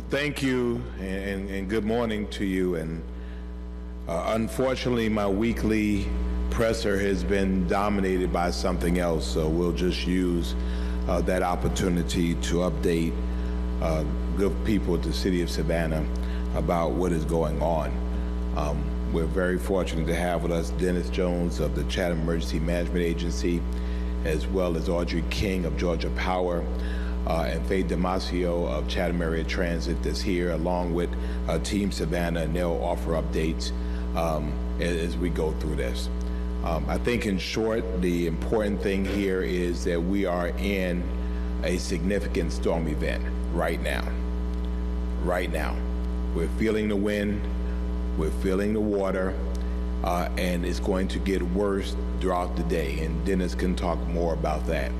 Thank you, and, and good morning to you. And uh, unfortunately, my weekly presser has been dominated by something else, so we'll just use uh, that opportunity to update uh, good people at the city of Savannah about what is going on. Um, we're very fortunate to have with us Dennis Jones of the Chatham Emergency Management Agency, as well as Audrey King of Georgia Power uh, and Faye DiMassimo of Chatham Area Transit that's here, along with uh, Team Savannah, and they'll offer updates um, as, as, we go through this. Um, I think, in short, the important thing here is that we are in a significant storm event right now. Right now. We're feeling the wind, we're feeling the water, uh, and it's going to get worse throughout the day. And Dennis can talk more about that.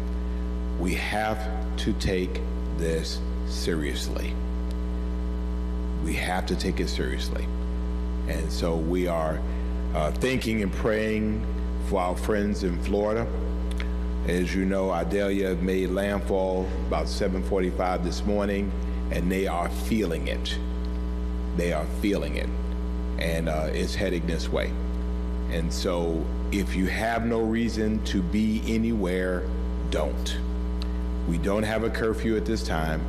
We have to take this seriously. We have to take it seriously. And so we are uh, thinking and praying for our friends in Florida. As you know, Idalia made landfall about 7:45 this morning, and they are feeling it. They are feeling it, and uh, it's heading this way. And so, if you have no reason to be anywhere, don't. We don't have a curfew at this time.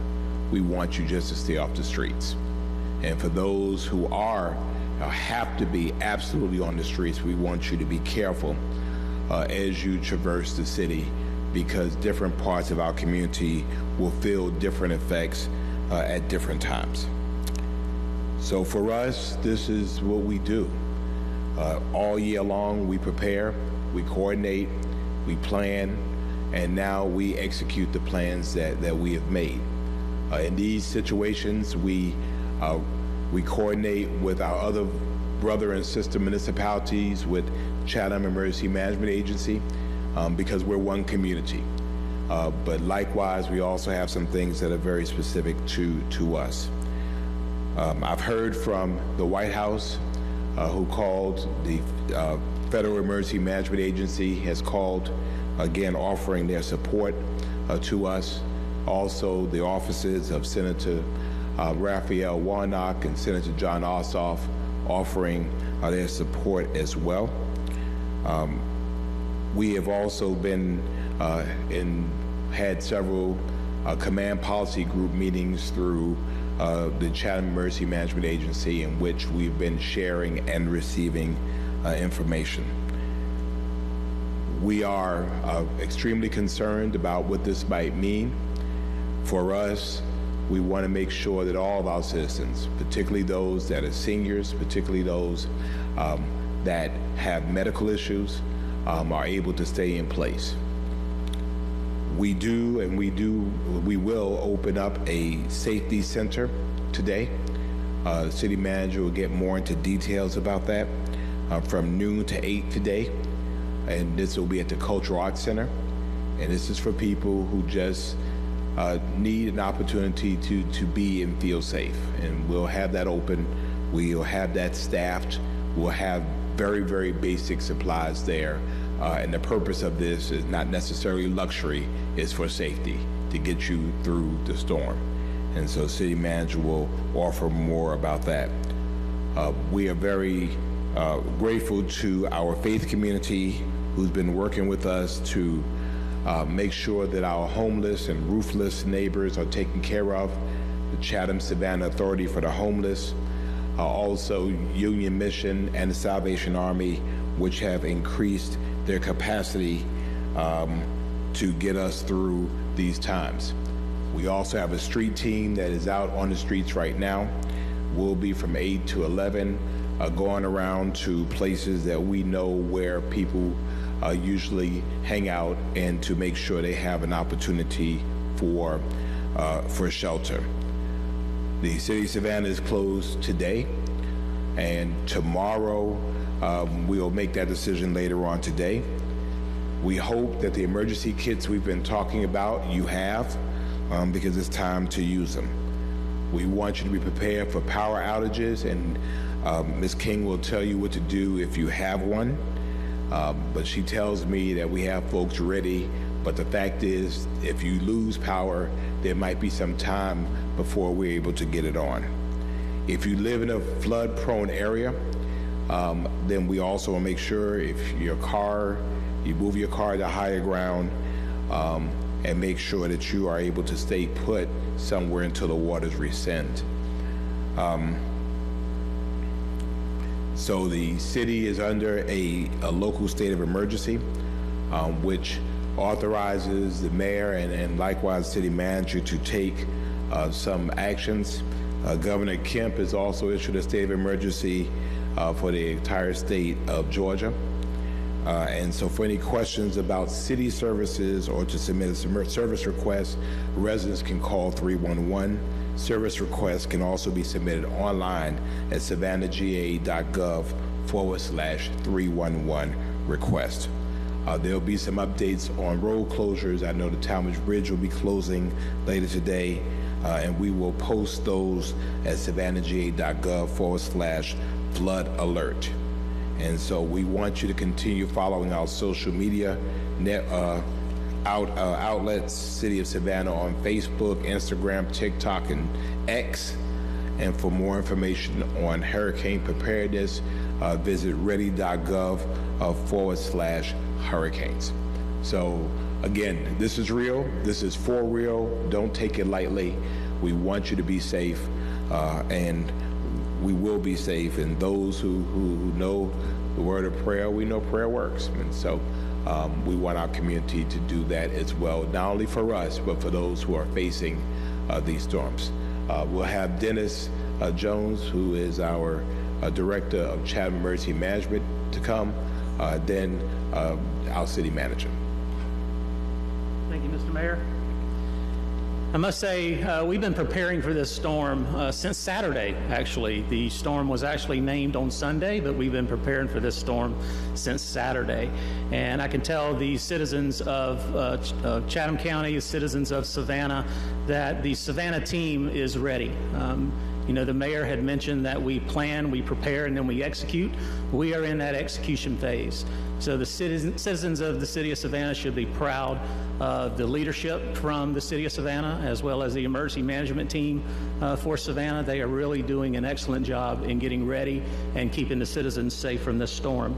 We want you just to stay off the streets. And for those who are uh, have to be absolutely on the streets, we want you to be careful uh, as you traverse the city because different parts of our community will feel different effects uh, at different times. So for us, this is what we do. Uh, all year long, we prepare, we coordinate, we plan, and now we execute the plans that, that we have made. Uh, in these situations, we, uh, we coordinate with our other brother and sister municipalities, with Chatham Emergency Management Agency, um, because we're one community. Uh, but likewise, we also have some things that are very specific to, to us. Um, I've heard from the White House, uh, who called the uh, Federal Emergency Management Agency, has called again offering their support uh, to us. Also, the offices of Senator uh, Raphael Warnock and Senator Jon Ossoff offering uh, their support as well. Um, we have also been uh, in had several uh, command policy group meetings through uh, the Chatham Emergency Management Agency in which we've been sharing and receiving information. We are uh, extremely concerned about what this might mean. For us, we want to make sure that all of our citizens, particularly those that are seniors, particularly those um, that have medical issues, um, are able to stay in place. We do, and we do, we will open up a safety center today. Uh, the city manager will get more into details about that uh, from noon to 8 today and this will be at the Cultural Arts Center. And this is for people who just uh, need an opportunity to, to be and feel safe. And we'll have that open. We'll have that staffed. We'll have very, very basic supplies there. Uh, and the purpose of this is not necessarily luxury, it's for safety to get you through the storm. And so city manager will offer more about that. Uh, we are very uh, grateful to our faith community who's been working with us to uh, make sure that our homeless and roofless neighbors are taken care of. The Chatham Savannah Authority for the Homeless, uh, also Union Mission and the Salvation Army, which have increased their capacity um, to get us through these times. We also have a street team that is out on the streets right now. We'll be from 8 to 11, uh, going around to places that we know where people uh, usually hang out and to make sure they have an opportunity for, uh, for shelter. The city of Savannah is closed today, and tomorrow um, we'll make that decision later on today. We hope that the emergency kits we've been talking about you have um, because it's time to use them. We want you to be prepared for power outages, and um, Ms. King will tell you what to do if you have one. Um, but she tells me that we have folks ready But the fact is, if you lose power, there might be some time before we're able to get it on. If you live in a flood prone area, um, then we also make sure if your car, you move your car to higher ground um, and make sure that you are able to stay put somewhere until the waters rescind. Um, so the city is under a, a local state of emergency, um, which authorizes the mayor and, and likewise city manager to take uh, some actions. Uh, Governor Kemp has also issued a state of emergency uh, for the entire state of Georgia. Uh, and so for any questions about city services or to submit a service request, residents can call 311. Service requests can also be submitted online at savannahga.gov forward slash 311 request. Uh, there'll be some updates on road closures. I know the Talmadge Bridge will be closing later today, uh, and we will post those at savannahga.gov forward slash flood alert. And so we want you to continue following our social media net, uh, out, uh, outlets, City of Savannah on Facebook, Instagram, TikTok, and X. And for more information on hurricane preparedness, uh, visit ready.gov uh, forward slash hurricanes. So again, this is real. This is for real. Don't take it lightly. We want you to be safe, uh, and we will be safe. And those who, who know the word of prayer, we know prayer works. And so um, we want our community to do that as well, not only for us, but for those who are facing uh, these storms. Uh, we'll have Dennis uh, Jones, who is our uh, Director of Chatham Emergency Management, to come, uh, then uh, our City Manager. Thank you, Mr. Mayor. I must say, uh, we've been preparing for this storm uh, since Saturday, actually. The storm was actually named on Sunday, but we've been preparing for this storm since Saturday. And I can tell the citizens of, uh, Ch- of Chatham County, the citizens of Savannah, that the Savannah team is ready. Um, you know, the mayor had mentioned that we plan, we prepare, and then we execute. We are in that execution phase. So the citizen, citizens of the city of Savannah should be proud of the leadership from the city of Savannah as well as the emergency management team uh, for Savannah. They are really doing an excellent job in getting ready and keeping the citizens safe from this storm.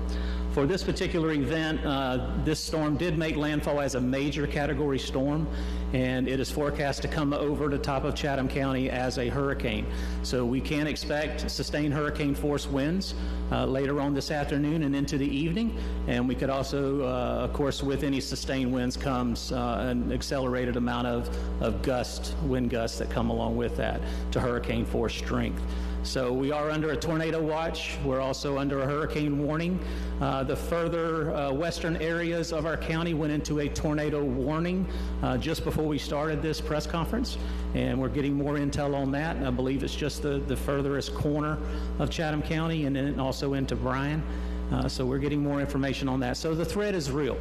For this particular event, uh, this storm did make landfall as a major category storm, and it is forecast to come over the top of Chatham County as a hurricane. So we can expect sustained hurricane force winds uh, later on this afternoon and into the evening. And we could also, uh, of course, with any sustained winds comes uh, an accelerated amount of, of gust, wind gusts that come along with that to hurricane force strength. So we are under a tornado watch. We're also under a hurricane warning. Uh, the further uh, western areas of our county went into a tornado warning uh, just before we started this press conference, and we're getting more intel on that. I believe it's just the, the furthest corner of Chatham County and then also into Bryan. Uh, so we're getting more information on that. So the threat is real.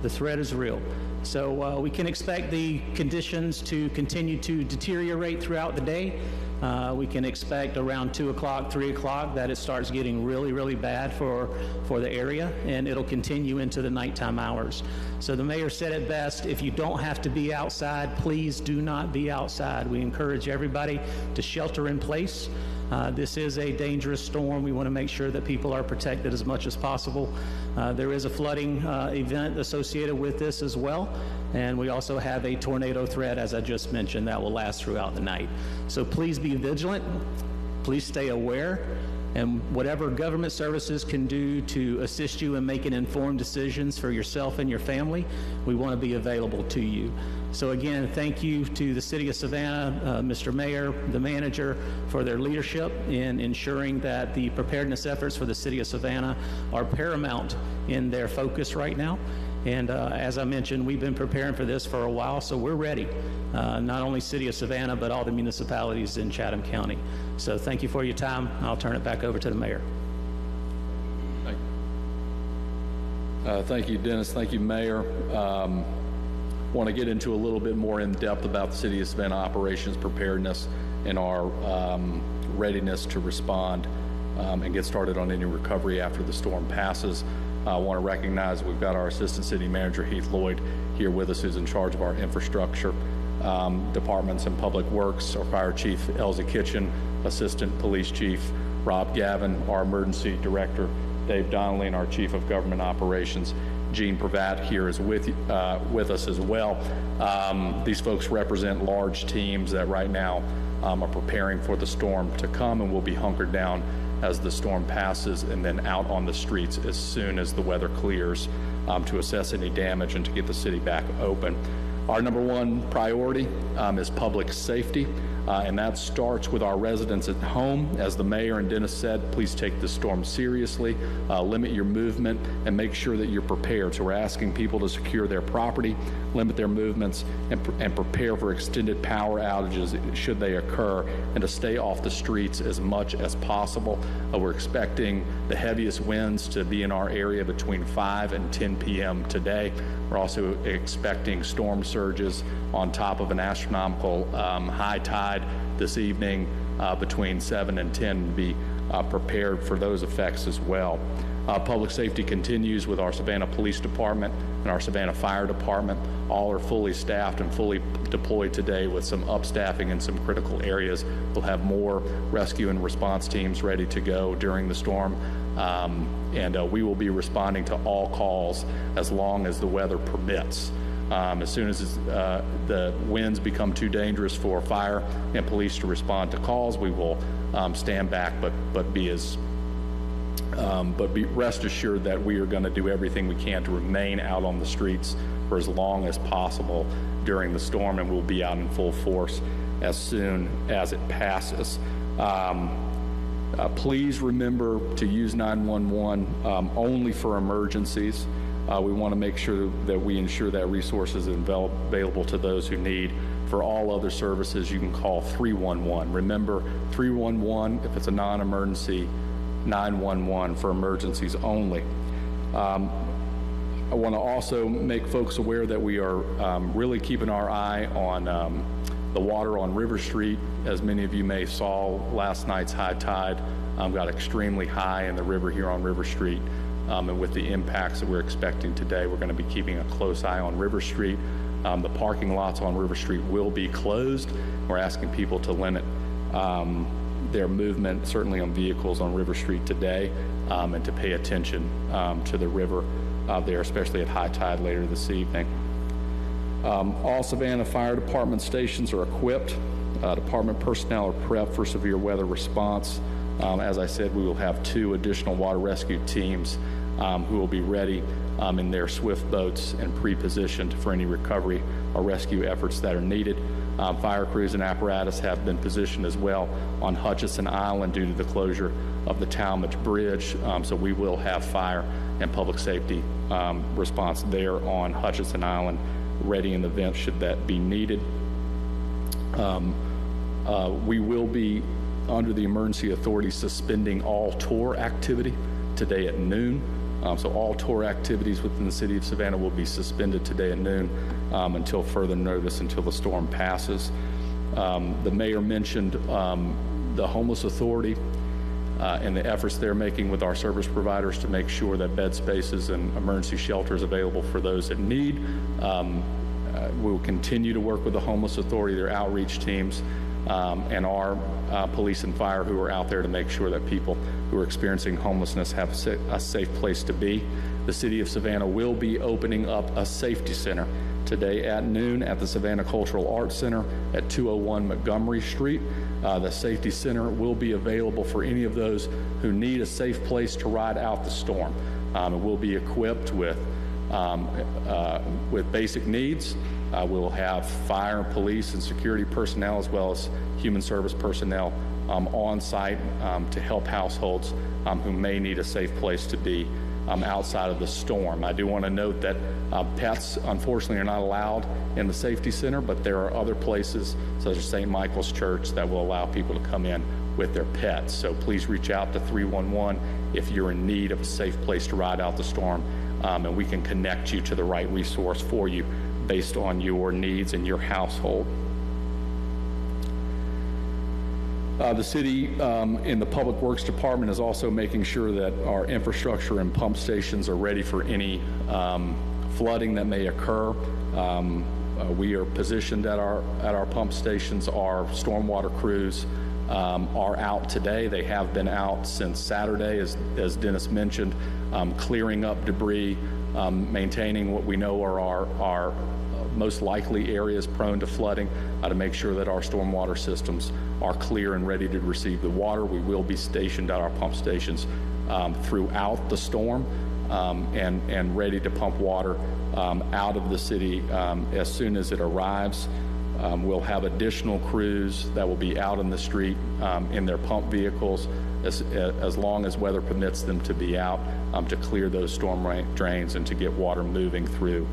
The threat is real. So uh, we can expect the conditions to continue to deteriorate throughout the day. Uh, we can expect around 2 o'clock, 3 o'clock that it starts getting really, really bad for, for the area, and it'll continue into the nighttime hours. So the mayor said it best if you don't have to be outside, please do not be outside. We encourage everybody to shelter in place. Uh, this is a dangerous storm. We want to make sure that people are protected as much as possible. Uh, there is a flooding uh, event associated with this as well, and we also have a tornado threat, as I just mentioned, that will last throughout the night. So please be vigilant. Please stay aware. And whatever government services can do to assist you in making informed decisions for yourself and your family, we want to be available to you. So again, thank you to the City of Savannah, uh, Mr. Mayor, the manager, for their leadership in ensuring that the preparedness efforts for the City of Savannah are paramount in their focus right now. And uh, as I mentioned, we've been preparing for this for a while, so we're ready. Uh, not only City of Savannah, but all the municipalities in Chatham County. So thank you for your time. I'll turn it back over to the mayor. Thank you, uh, thank you Dennis. Thank you, Mayor. Um, want to get into a little bit more in depth about the City of Savannah operations preparedness and our um, readiness to respond um, and get started on any recovery after the storm passes. I want to recognize we've got our Assistant City Manager Heath Lloyd here with us, who's in charge of our infrastructure um, departments and public works, our Fire Chief Elzie Kitchen, Assistant Police Chief Rob Gavin, our Emergency Director Dave Donnelly, and our Chief of Government Operations Gene Pravat here is with uh, with us as well. Um, these folks represent large teams that right now um, are preparing for the storm to come and will be hunkered down as the storm passes and then out on the streets as soon as the weather clears um, to assess any damage and to get the city back open. Our number one priority um, is public safety. Uh, and that starts with our residents at home. As the mayor and Dennis said, please take this storm seriously, uh, limit your movement, and make sure that you're prepared. So we're asking people to secure their property, limit their movements, and, and prepare for extended power outages should they occur, and to stay off the streets as much as possible. Uh, we're expecting the heaviest winds to be in our area between 5 and 10 p.m. today. We're also expecting storm surges on top of an astronomical um, high tide this evening uh, between 7 and 10 to be uh, prepared for those effects as well. Uh, public safety continues with our Savannah Police Department and our Savannah Fire Department. All are fully staffed and fully deployed today with some upstaffing in some critical areas. We'll have more rescue and response teams ready to go during the storm. Um, and uh, we will be responding to all calls as long as the weather permits. Um, as soon as uh, the winds become too dangerous for fire and police to respond to calls, we will um, stand back, but but be as um, but be rest assured that we are going to do everything we can to remain out on the streets for as long as possible during the storm, and we'll be out in full force as soon as it passes. Um, uh, please remember to use 911 um, only for emergencies. Uh, we want to make sure that we ensure that resources are available to those who need. For all other services, you can call 311. Remember, 311 if it's a non emergency, 911 for emergencies only. Um, I want to also make folks aware that we are um, really keeping our eye on um, the water on River Street. As many of you may saw, last night's high tide um, got extremely high in the river here on River Street. Um, and with the impacts that we're expecting today, we're going to be keeping a close eye on River Street. Um, the parking lots on River Street will be closed. We're asking people to limit um, their movement, certainly on vehicles on River Street today, um, and to pay attention um, to the river uh, there, especially at high tide later this evening. Um, all Savannah Fire Department stations are equipped. Uh, department personnel are prepped for severe weather response. Um, as I said, we will have two additional water rescue teams um, who will be ready um, in their swift boats and pre-positioned for any recovery or rescue efforts that are needed. Um, fire crews and apparatus have been positioned as well on Hutchinson Island due to the closure of the Talmadge Bridge. Um, so we will have fire and public safety um, response there on Hutchinson Island ready in the event should that be needed. Um, uh, we will be under the emergency authority suspending all tour activity today at noon. Um, so all tour activities within the city of Savannah will be suspended today at noon um, until further notice until the storm passes. Um, the mayor mentioned um, the homeless authority uh, and the efforts they're making with our service providers to make sure that bed spaces and emergency shelters available for those that need. Um, uh, we will continue to work with the homeless authority, their outreach teams, um, and our uh, police and fire who are out there to make sure that people who are experiencing homelessness have a safe place to be. The City of Savannah will be opening up a safety center today at noon at the Savannah Cultural Arts Center at 201 Montgomery Street. Uh, the Safety Center will be available for any of those who need a safe place to ride out the storm. Um, it will be equipped with, um, uh, with basic needs uh, we'll have fire, police, and security personnel, as well as human service personnel um, on site um, to help households um, who may need a safe place to be um, outside of the storm. I do want to note that uh, pets, unfortunately, are not allowed in the safety center, but there are other places, such as St. Michael's Church, that will allow people to come in with their pets. So please reach out to 311 if you're in need of a safe place to ride out the storm, um, and we can connect you to the right resource for you based on your needs and your household. Uh, The city um, in the Public Works Department is also making sure that our infrastructure and pump stations are ready for any um, flooding that may occur. Um, uh, We are positioned at our, at our pump stations. Our stormwater crews um, are out today. They have been out since Saturday, as, as Dennis mentioned, um, clearing up debris, um, maintaining what we know are our, our most likely areas prone to flooding uh, to make sure that our stormwater systems are clear and ready to receive the water. We will be stationed at our pump stations um, throughout the storm um, and, and ready to pump water um, out of the city um, as soon as it arrives. Um, We'll have additional crews that will be out in the street um, in their pump vehicles as, as long as weather permits them to be out to clear those storm drains and to get water moving through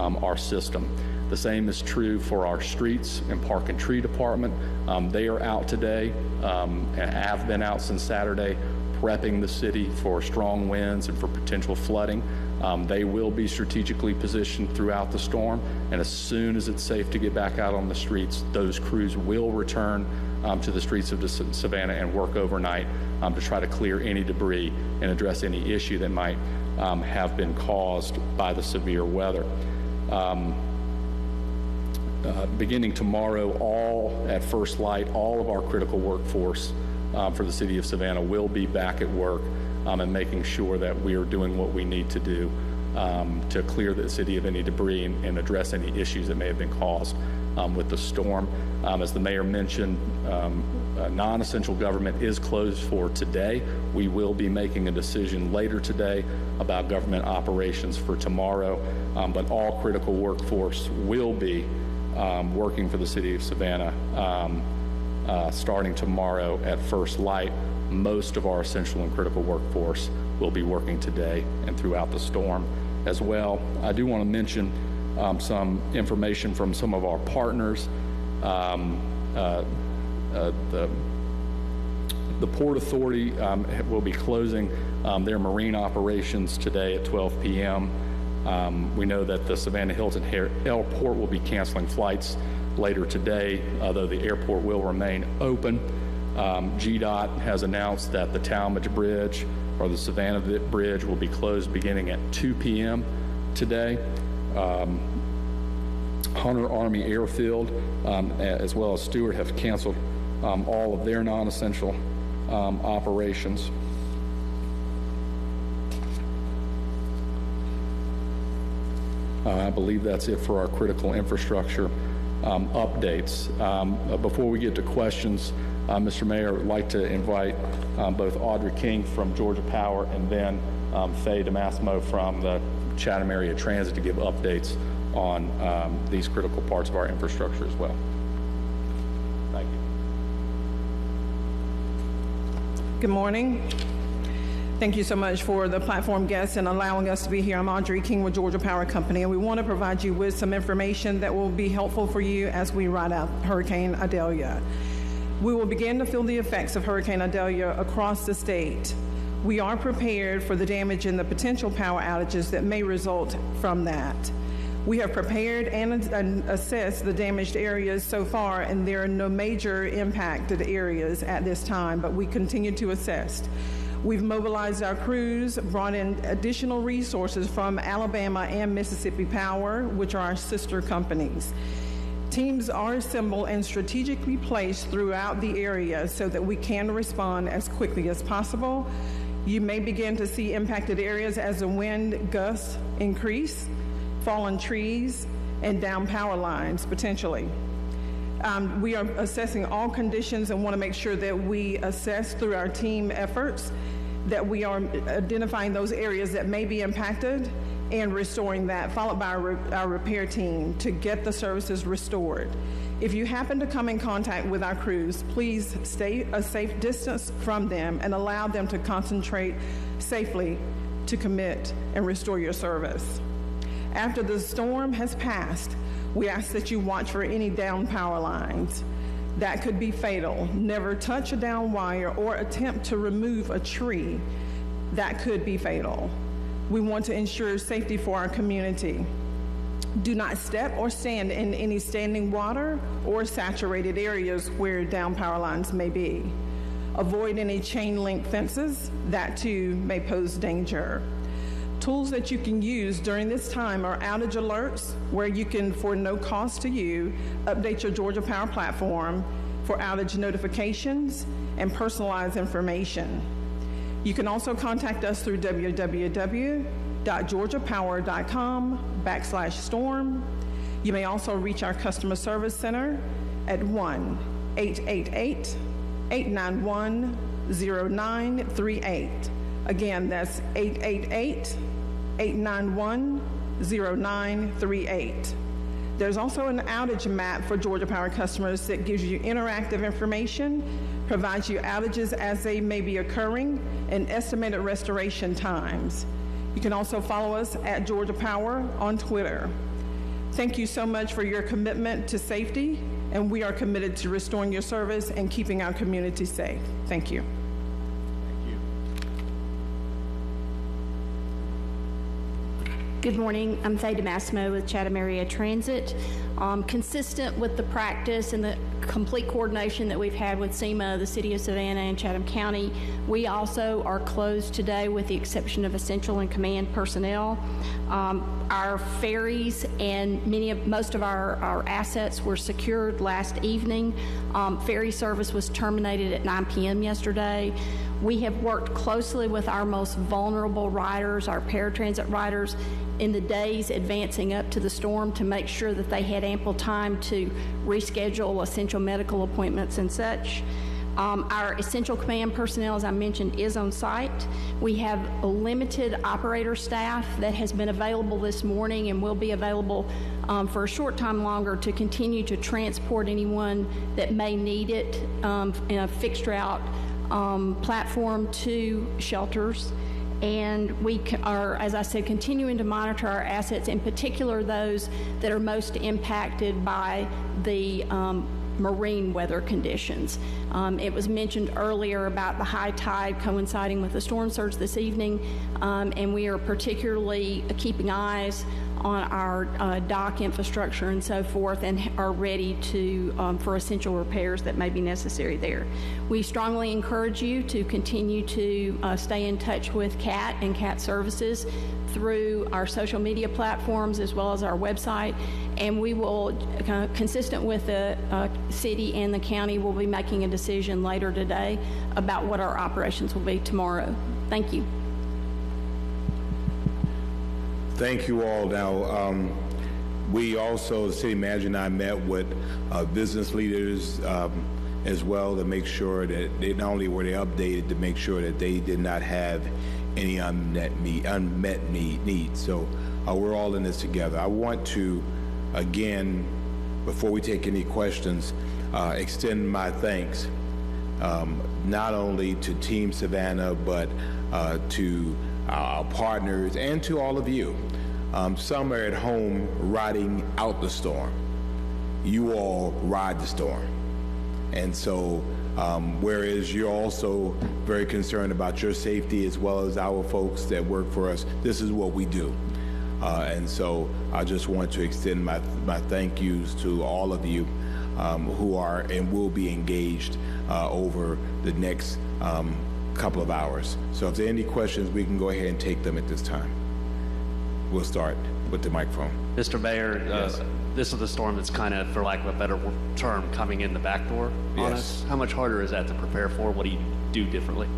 um, our system. The same is true for our streets and park and tree department. Um, They are out today um, and have been out since Saturday, prepping the city for strong winds and for potential flooding. Um, They will be strategically positioned throughout the storm, and as soon as it's safe to get back out on the streets, those crews will return um, to the streets of Savannah and work overnight um, to try to clear any debris and address any issue that might um, have been caused by the severe weather. Um, uh, beginning tomorrow, all at First Light, all of our critical workforce um, for the city of Savannah will be back at work um, and making sure that we are doing what we need to do um, to clear the city of any debris and, and address any issues that may have been caused um, with the storm. Um, as the mayor mentioned, um, uh, non-essential government is closed for today. We will be making a decision later today about government operations for tomorrow, um, but all critical workforce will be um, working for the city of Savannah um, uh, starting tomorrow at first light. Most of our essential and critical workforce will be working today and throughout the storm as well. I do want to mention um, some information from some of our partners. Um, uh, the the Port Authority um, will be closing um, their marine operations today at 12 p.m. Um, we know that the Savannah Hilton Airport will be canceling flights later today, although the airport will remain open. Um, GDOT has announced that the Talmadge Bridge or the Savannah Bridge will be closed beginning at 2 p.m. today. Hunter Army Airfield, um, as well as Stewart, have canceled um, all of their non-essential um, operations. Uh, I believe that's it for our critical infrastructure um, updates. Um, uh, Before we get to questions, uh, Mr. Mayor, I'd like to invite um, both Audrey King from Georgia Power and then um, Faye DiMassimo from the Chatham Area Transit to give updates on um, these critical parts of our infrastructure as well. Thank you. Good morning. Thank you so much for the platform guests and allowing us to be here. I'm Audrey King with Georgia Power Company, and we want to provide you with some information that will be helpful for you as we ride out Hurricane Idalia. We will begin to feel the effects of Hurricane Idalia across the state. We are prepared for the damage and the potential power outages that may result from that. We have prepared and assessed the damaged areas so far, and there are no major impacted areas at this time, but we continue to assess. We've mobilized our crews, brought in additional resources from Alabama and Mississippi Power, which are our sister companies. Teams are assembled and strategically placed throughout the area so that we can respond as quickly as possible. You may begin to see impacted areas as the wind gusts increase, fallen trees, and down power lines potentially. Um, we are assessing all conditions and want to make sure that we assess through our team efforts that we are identifying those areas that may be impacted and restoring that, followed by our, our repair team to get the services restored. If you happen to come in contact with our crews, please stay a safe distance from them and allow them to concentrate safely to commit and restore your service. After the storm has passed, we ask that you watch for any down power lines. That could be fatal. Never touch a down wire or attempt to remove a tree. That could be fatal. We want to ensure safety for our community. Do not step or stand in any standing water or saturated areas where down power lines may be. Avoid any chain link fences, that too may pose danger. Tools that you can use during this time are outage alerts, where you can, for no cost to you, update your Georgia Power platform for outage notifications and personalized information. You can also contact us through www.georgiapower.com backslash storm. You may also reach our customer service center at 1 888 891 0938. Again, that's 888 891 0938. There's also an outage map for Georgia Power customers that gives you interactive information, provides you outages as they may be occurring, and estimated restoration times. You can also follow us at Georgia Power on Twitter. Thank you so much for your commitment to safety, and we are committed to restoring your service and keeping our community safe. Thank you. Good morning. I'm Faye DiMassimo with Chatham Area Transit. Um, consistent with the practice and the complete coordination that we've had with CEMA, the City of Savannah, and Chatham County, we also are closed today with the exception of essential and command personnel. Um, our ferries and many of most of our, our assets were secured last evening. Um, ferry service was terminated at 9 p.m. yesterday. We have worked closely with our most vulnerable riders, our paratransit riders, in the days advancing up to the storm to make sure that they had ample time to reschedule essential medical appointments and such. Um, our essential command personnel, as I mentioned, is on site. We have a limited operator staff that has been available this morning and will be available um, for a short time longer to continue to transport anyone that may need it um, in a fixed route um, platform to shelters. And we are, as I said, continuing to monitor our assets, in particular those that are most impacted by the um, marine weather conditions. Um, it was mentioned earlier about the high tide coinciding with the storm surge this evening, um, and we are particularly keeping eyes on our uh, dock infrastructure and so forth and are ready to um, for essential repairs that may be necessary there. We strongly encourage you to continue to uh, stay in touch with CAT and CAT services through our social media platforms as well as our website and we will uh, consistent with the uh, city and the county will be making a decision later today about what our operations will be tomorrow. Thank you. Thank you all. Now, um, we also, the city manager and I met with uh, business leaders um, as well to make sure that they not only were they updated to make sure that they did not have any unmet, need, unmet need, needs. So uh, we're all in this together. I want to, again, before we take any questions, uh, extend my thanks um, not only to Team Savannah, but uh, to our partners and to all of you. Um, some are at home riding out the storm. You all ride the storm. And so, um, whereas you're also very concerned about your safety as well as our folks that work for us, this is what we do. Uh, and so I just want to extend my, my thank yous to all of you um, who are and will be engaged uh, over the next um, couple of hours. So if there are any questions, we can go ahead and take them at this time. We'll start with the microphone. Mr. Mayor, Yes. uh, this is the storm that's kind of, for lack of a better term, coming in the back door on Yes. us. How much harder is that to prepare for? What do you do differently?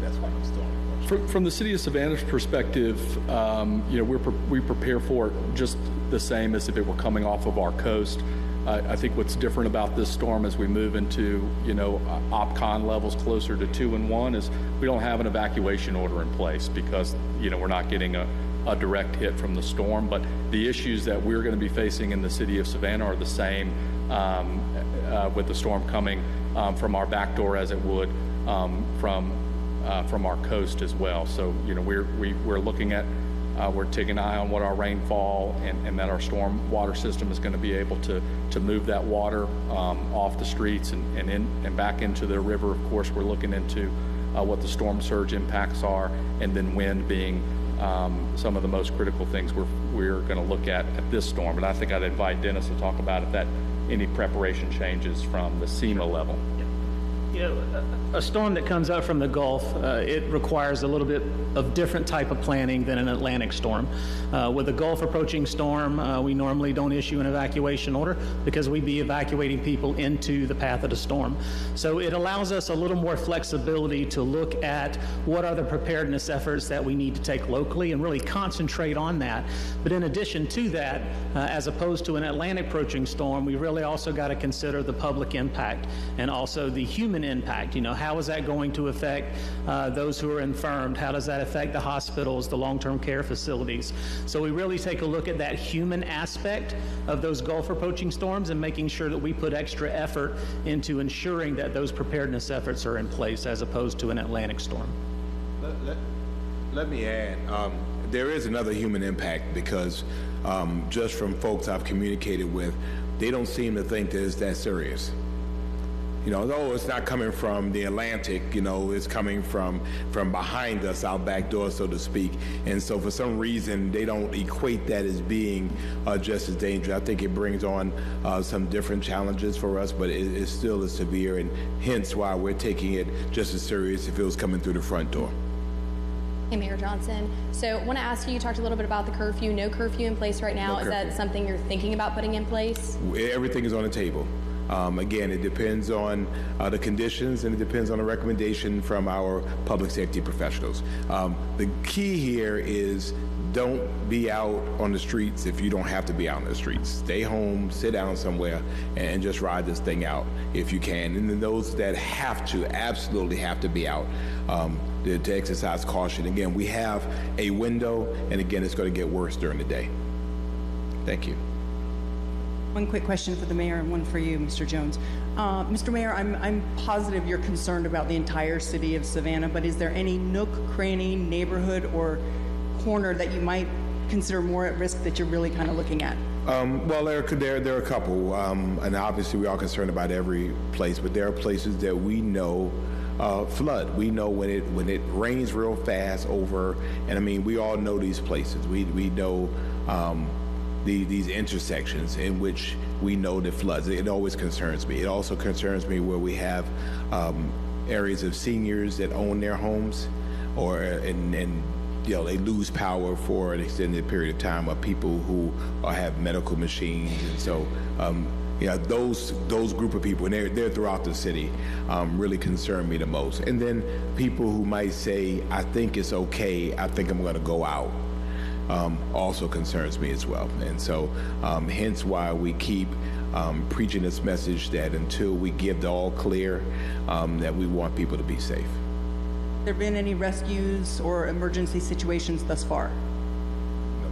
That's why I'm starting. From, from the city of Savannah's perspective, um, you know, we're, pre- we prepare for it just the same as if it were coming off of our coast. I I think what's different about this storm as we move into, you know, uh, OPCON levels closer to two and one is we don't have an evacuation order in place because, you know, we're not getting a, a direct hit from the storm. But the issues that we're going to be facing in the city of Savannah are the same um, uh, with the storm coming um, from our back door as it would um, from uh, from our coast as well. So, you know, we're, we, we're looking at Uh, We're taking an eye on what our rainfall and and that our storm water system is going to be able to to move that water um, off the streets and and in and back into the river. Of course, we're looking into uh, what the storm surge impacts are, and then wind being um, some of the most critical things we're, we're going to look at at this storm. And I think I'd invite Dennis to talk about if that, any preparation changes from the CEMA level. You know, a storm that comes up from the Gulf, uh, it requires a little bit of different type of planning than an Atlantic storm. Uh, With a Gulf approaching storm, uh, we normally don't issue an evacuation order because we'd be evacuating people into the path of the storm. So it allows us a little more flexibility to look at what are the preparedness efforts that we need to take locally and really concentrate on that. But in addition to that, uh, as opposed to an Atlantic approaching storm, we really also got to consider the public impact and also the human impact. You know, how is that going to affect uh, those who are infirmed? How does that affect the hospitals, the long-term care facilities? So we really take a look at that human aspect of those Gulf approaching storms and making sure that we put extra effort into ensuring that those preparedness efforts are in place as opposed to an Atlantic storm. Let- let- Let me add, um, there is another human impact because um, just from folks I've communicated with, they don't seem to think that it's that serious. You know, oh, it's not coming from the Atlantic, you know, it's coming from, from behind us, our back door, so to speak. And so for some reason, they don't equate that as being uh, just as dangerous. I think it brings on uh, some different challenges for us, but it, it still is severe, and hence why we're taking it just as serious if it was coming through the front door. Hey, Mayor Johnson. So, I want to ask you, you talked a little bit about the curfew. No curfew in place right now. No Is that something you're thinking about putting in place? Everything is on the table. Um, again, it depends on uh, the conditions and it depends on the recommendation from our public safety professionals. Um, the key here is don't be out on the streets if you don't have to be out on the streets. Stay home, sit down somewhere, and just ride this thing out if you can. And then those that have to, absolutely have to be out, um, to, to exercise caution. Again, we have a window, and again, it's going to get worse during the day. Thank you. One quick question for the mayor and one for you, Mr. Jones. Uh, Mr. Mayor, I'm, I'm positive you're concerned about the entire city of Savannah, but is there any nook, cranny, neighborhood, or corner that you might consider more at risk that you're really kind of looking at? Um, well, there, could- there, there are a couple, um, and obviously we are concerned about every place, but there are places that we know uh, flood. We know when it when it rains real fast over, and I mean we all know these places. We we know um, the, these intersections in which we know the floods. It always concerns me. It also concerns me where we have um, areas of seniors that own their homes, or and and you know they lose power for an extended period of time or people who uh, have medical machines and so um, yeah those those group of people and they're, they're throughout the city um, really concern me the most and then people who might say I think it's okay I think I'm going to go out um, also concerns me as well and so um, hence why we keep um, preaching this message that until we give the all clear um, that we want people to be safe There been any rescues or emergency situations thus far?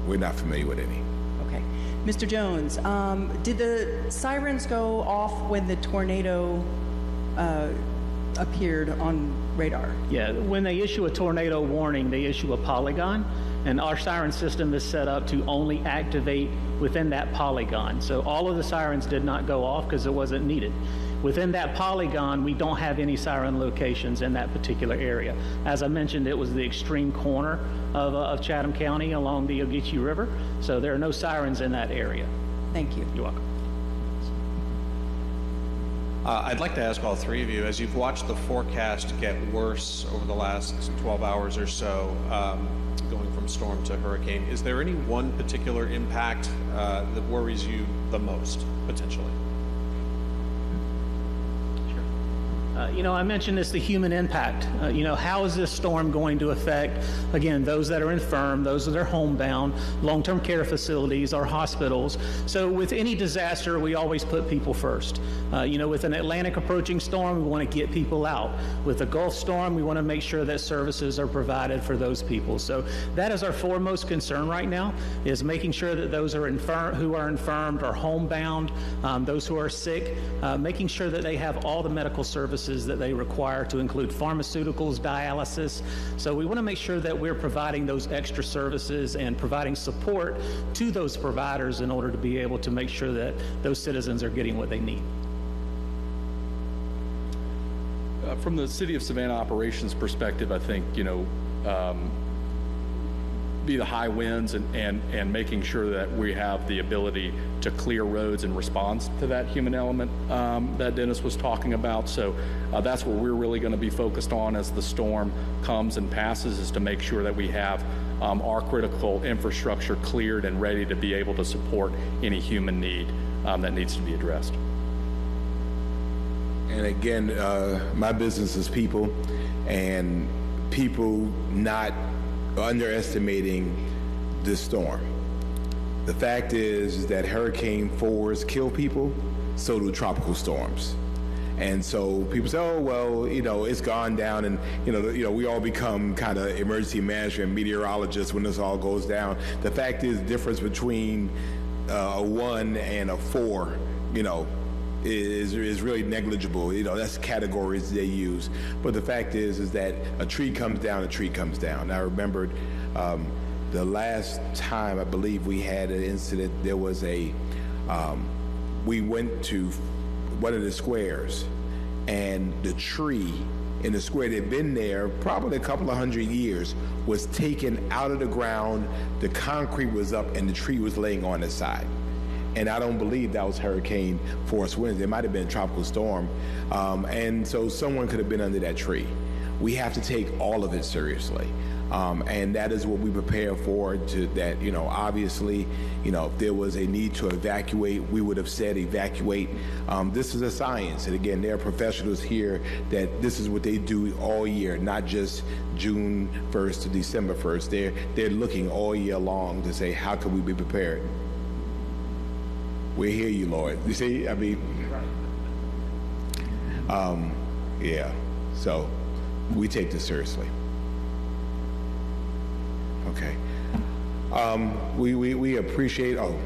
we're not familiar with any Okay. Mr. Jones, um, did the sirens go off when the tornado uh, appeared on radar? Yeah, when they issue a tornado warning, they issue a polygon, and our siren system is set up to only activate within that polygon. So all of the sirens did not go off because it wasn't needed. Within that polygon, we don't have any siren locations in that particular area. As I mentioned, it was the extreme corner of, uh, of Chatham County along the Ogeechee River, so there are no sirens in that area. Thank you. You're welcome. Uh, I'd like to ask all three of you, as you've watched the forecast get worse over the last 12 hours or so, um, going from storm to hurricane, is there any one particular impact uh, that worries you the most, potentially? Uh, you know, I mentioned this, the human impact. Uh, you know, how is this storm going to affect, again, those that are infirm, those that are homebound, long-term care facilities, our hospitals. So with any disaster, we always put people first. Uh, you know, with an Atlantic approaching storm, we want to get people out. With a Gulf storm, we want to make sure that services are provided for those people. So that is our foremost concern right now, is making sure that those are infirm, who are infirmed are homebound, um, those who are sick, uh, making sure that they have all the medical services services that they require to include pharmaceuticals, dialysis. So we want to make sure that we're providing those extra services and providing support to those providers in order to be able to make sure that those citizens are getting what they need. Uh, From the City of Savannah operations perspective, I think, you know, um, be the high winds and, and, and making sure that we have the ability to clear roads in response to that human element um, that Dennis was talking about. So uh, that's what we're really going to be focused on as the storm comes and passes is to make sure that we have um, our critical infrastructure cleared and ready to be able to support any human need um, that needs to be addressed. And again, uh, my business is people, and people not underestimating this storm. The fact is that Hurricane fours kill people, so do tropical storms. And so people say, "Oh well, you know, it's gone down," and you know, you know, we all become kind of emergency manager and meteorologists when this all goes down. The fact is, the difference between uh, a one and a four, you know, is is really negligible. You know, that's categories they use. But the fact is, is that a tree comes down, a tree comes down. I remembered um, the last time I believe we had an incident. There was a um, we went to one of the squares, and the tree in the square that had been there probably a couple of hundred years was taken out of the ground. The concrete was up, and the tree was laying on its side and I don't believe that was hurricane force winds. It might have been a tropical storm, um, and so someone could have been under that tree. We have to take all of it seriously, um, and that is what we prepare for. To that, you know, obviously, you know, if there was a need to evacuate, we would have said evacuate. Um, this is a science, and again, there are professionals here that this is what they do all year, not just June 1st to December 1st. They're they're looking all year long to say how can we be prepared. We hear you, Lord. You see, I mean, um, yeah. So we take this seriously. Okay. Um, we, we, we appreciate, oh,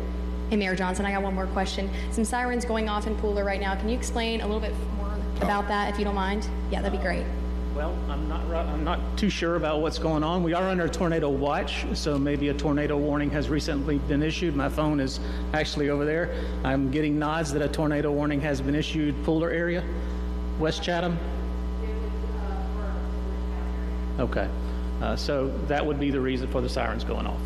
Hey, Mayor Johnson, I got one more question. Some sirens going off in Pooler right now. Can you explain a little bit more about that, if you don't mind? Yeah, that'd be great. Well, I'm not, I'm not too sure about what's going on. We are under tornado watch, so maybe a tornado warning has recently been issued. My phone is actually over there. I'm getting nods that a tornado warning has been issued, Pooler area, West Chatham. Okay, Uh, so that would be the reason for the sirens going off.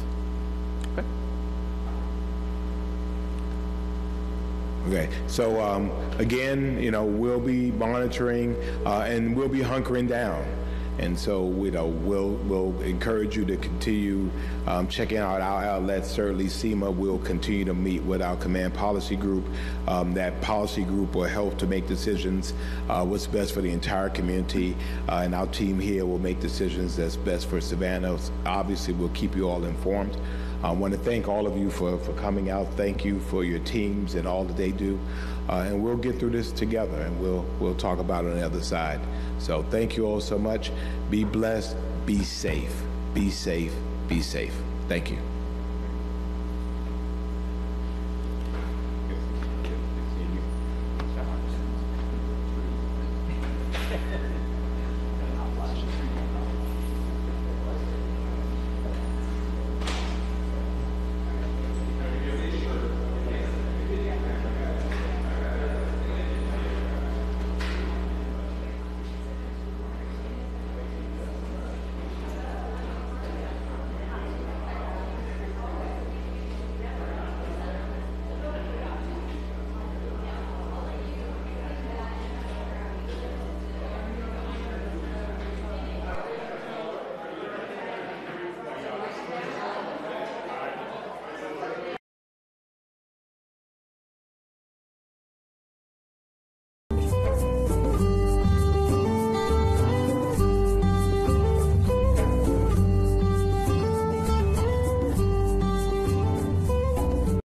Okay, so um, again, you know, we'll be monitoring uh, and we'll be hunkering down. And so, you know, we'll, we'll encourage you to continue um, checking out our outlets. Certainly, CEMA will continue to meet with our command policy group. Um, that policy group will help to make decisions uh, what's best for the entire community. Uh, and our team here will make decisions that's best for Savannah. Obviously, we'll keep you all informed. I want to thank all of you for, for coming out. Thank you for your teams and all that they do. Uh, and we'll get through this together and we'll, we'll talk about it on the other side. So thank you all so much. Be blessed. Be safe. Be safe. Be safe. Thank you.